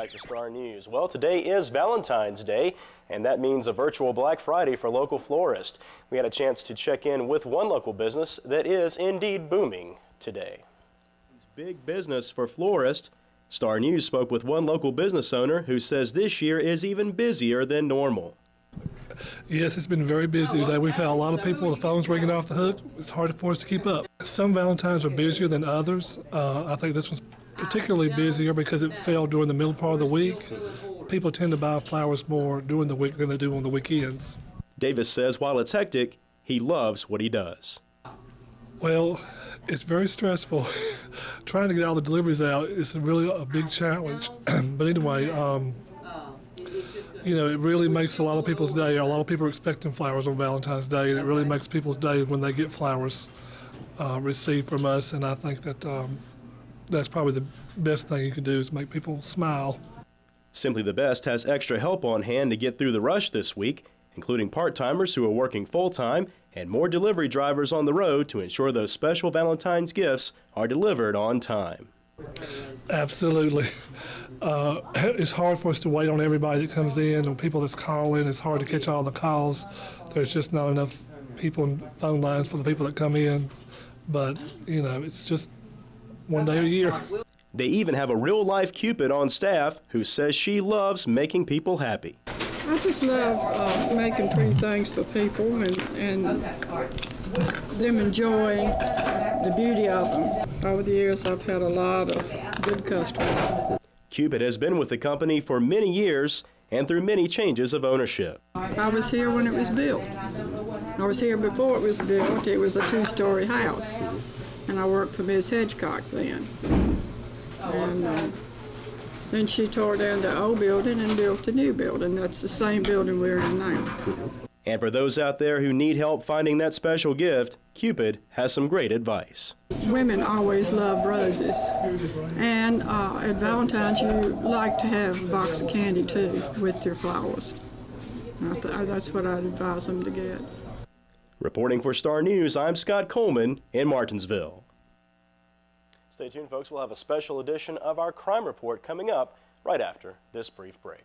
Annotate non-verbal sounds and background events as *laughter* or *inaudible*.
Back to Star News. Well, today is Valentine's Day, and that means a virtual Black Friday for local florists. We had a chance to check in with one local business that is indeed booming today. It's big business for florists. Star News spoke with one local business owner who says this year is even busier than normal. Yes, it's been very busy today. We've had a lot of people, the phone's ringing off the hook. It's hard for us to keep up. Some Valentines are busier than others. Uh, I think this one's particularly busier because it fell during the middle part of the week. People tend to buy flowers more during the week than they do on the weekends. Davis says while it's hectic, he loves what he does. Well, it's very stressful. *laughs* Trying to get all the deliveries out is really a big challenge. *clears throat* but anyway, um, you know, it really makes a lot of people's day. A lot of people are expecting flowers on Valentine's Day, and it really makes people's day when they get flowers uh, received from us. And I think that um, that's probably the best thing you can do is make people smile. Simply the Best has extra help on hand to get through the rush this week, including part-timers who are working full-time and more delivery drivers on the road to ensure those special Valentine's gifts are delivered on time. Absolutely. Uh, it's hard for us to wait on everybody that comes in and people that's calling. It's hard to catch all the calls. There's just not enough people and phone lines for the people that come in. But, you know, it's just one day a year. They even have a real life Cupid on staff who says she loves making people happy. I just love uh, making pretty things for people and, and them enjoying the beauty of them. Over the years, I've had a lot of good customers. Cupid has been with the company for many years and through many changes of ownership. I was here when it was built. I was here before it was built. It was a two-story house and I worked for Ms. Hedgecock then. And uh, then she tore down the old building and built the new building. That's the same building we're in now. And for those out there who need help finding that special gift, Cupid has some great advice. Women always love roses. And uh, at Valentine's, you like to have a box of candy too with your flowers. That's what I'd advise them to get. Reporting for Star News, I'm Scott Coleman in Martinsville. Stay tuned, folks. We'll have a special edition of our crime report coming up right after this brief break.